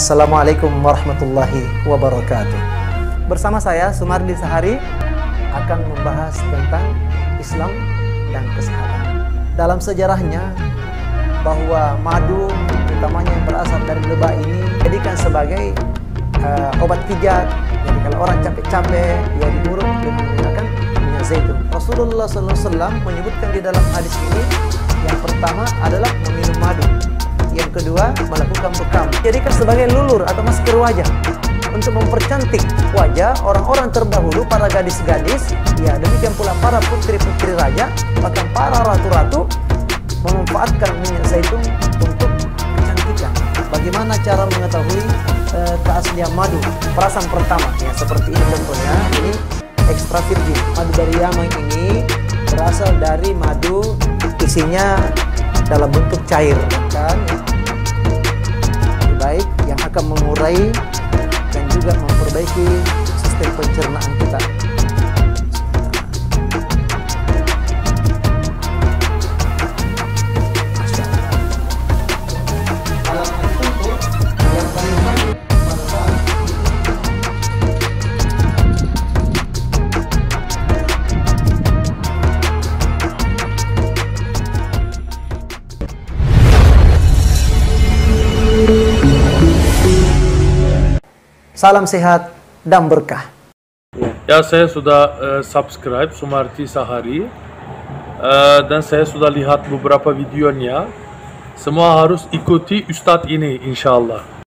Assalamualaikum warahmatullahi wabarakatuh. Bersama saya Sumardi Sahari akan membahas tentang Islam dan kesehatan. Dalam sejarahnya bahwa madu utamanya yang berasal dari lebah ini dijadikan sebagai uh, obat pijat. Jadi kalau orang capek-capek ya diurut dengan menggunakan minyak zaitun. Rasulullah SAW menyebutkan di dalam hadis ini yang pertama adalah meminum madu. Kedua melakukan bekam. Jadikan sebagai lulur atau masker wajah. Untuk mempercantik wajah orang-orang terdahulu para gadis-gadis ya demikian pula para putri-putri raja bahkan para ratu-ratu memanfaatkan minyak zaitun untuk kecantikan bagaimana cara mengetahui uh, keaslian madu? Perasan pertama ya seperti ini contohnya. Ini extra virgin. Madu dari Yaman ini berasal dari madu isinya dalam bentuk cair kan akan mengurai juga memperbaiki sistem pencernaan kita Salam sehat dan berkah. Ya saya sudah uh, subscribe Sumarti Sahari uh, dan saya sudah lihat beberapa videonya. Semua harus ikuti Ustadz ini insyaallah.